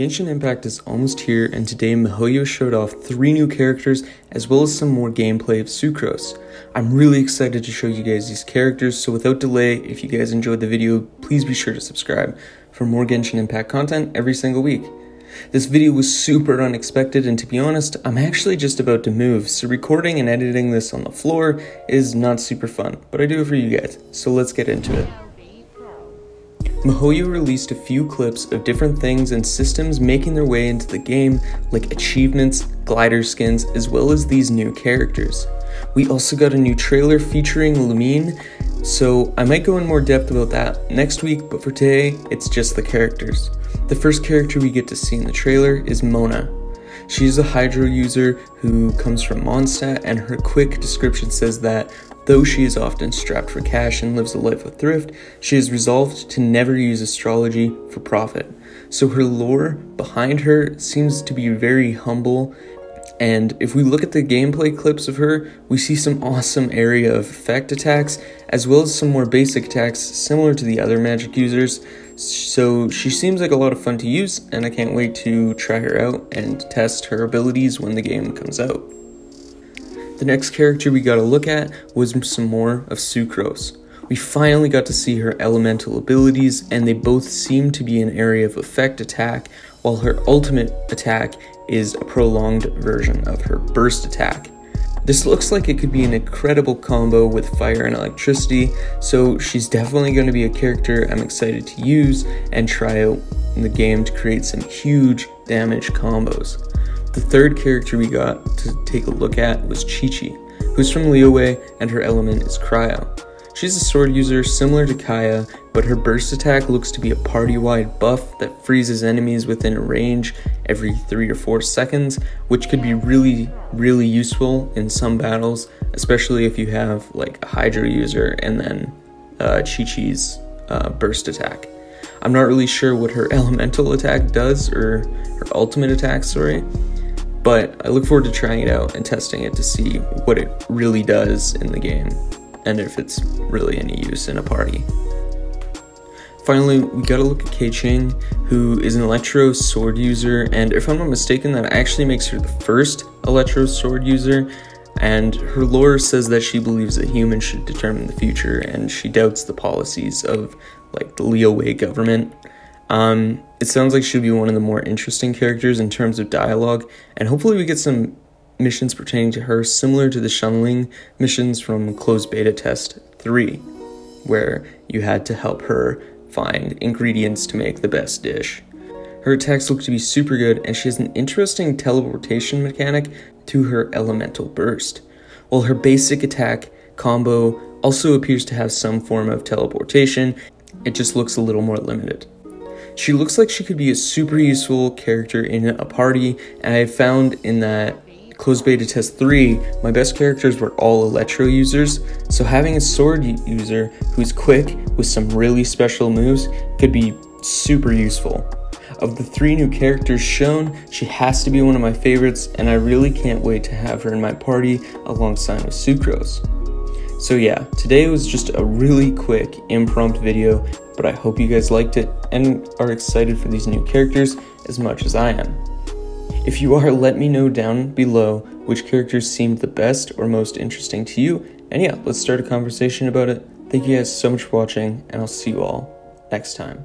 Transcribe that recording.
Genshin Impact is almost here, and today MiHoYo showed off three new characters as well as some more gameplay of Sucrose. I'm really excited to show you guys these characters, so without delay, if you guys enjoyed the video, please be sure to subscribe for more Genshin Impact content every single week. This video was super unexpected, and to be honest, I'm actually just about to move, so recording and editing this on the floor is not super fun, but I do it for you guys, so let's get into it. MiHoYo released a few clips of different things and systems making their way into the game, like achievements, glider skins, as well as these new characters. We also got a new trailer featuring Lumine, so I might go in more depth about that next week, but for today, it's just the characters. The first character we get to see in the trailer is Mona. She's a Hydro user who comes from Mondstadt, and her quick description says that Though she is often strapped for cash and lives a life of thrift, she has resolved to never use astrology for profit. So her lore behind her seems to be very humble. And if we look at the gameplay clips of her, we see some awesome area of effect attacks, as well as some more basic attacks similar to the other magic users. So she seems like a lot of fun to use, and I can't wait to try her out and test her abilities when the game comes out. The next character we got to look at was some more of Sucrose. We finally got to see her elemental abilities, and they both seem to be an area of effect attack, while her ultimate attack is a prolonged version of her burst attack. This looks like it could be an incredible combo with fire and electricity, so she's definitely going to be a character I'm excited to use and try out in the game to create some huge damage combos. The third character we got to take a look at was Qiqi, who's from Liyue and her element is Cryo. She's a sword user similar to Kaeya, but her burst attack looks to be a party-wide buff that freezes enemies within a range every 3 or 4 seconds, which could be really, really useful in some battles, especially if you have like a Hydro user and then uh, Qiqi's uh, burst attack. I'm not really sure what her elemental attack does, or her ultimate attack, sorry, but I look forward to trying it out and testing it to see what it really does in the game and if it's really any use in a party. Finally, we gotta look at Keqing, who is an Electro sword user, and if I'm not mistaken, that actually makes her the first Electro sword user. And her lore says that she believes that humans should determine the future, and she doubts the policies of like the Liyue government. Um, it sounds like she'll be one of the more interesting characters in terms of dialogue, and hopefully we get some missions pertaining to her similar to the Xiangling missions from Closed Beta Test 3, where you had to help her find ingredients to make the best dish. Her attacks look to be super good, and she has an interesting teleportation mechanic to her elemental burst. While her basic attack combo also appears to have some form of teleportation, it just looks a little more limited. She looks like she could be a super useful character in a party, and I found in that closed beta test 3, my best characters were all Electro users, so having a sword user who's quick with some really special moves could be super useful. Of the three new characters shown, she has to be one of my favorites, and I really can't wait to have her in my party alongside with Sucrose. So yeah, today was just a really quick impromptu video but I hope you guys liked it and are excited for these new characters as much as I am. If you are, let me know down below which characters seemed the best or most interesting to you, and yeah, let's start a conversation about it. Thank you guys so much for watching, and I'll see you all next time.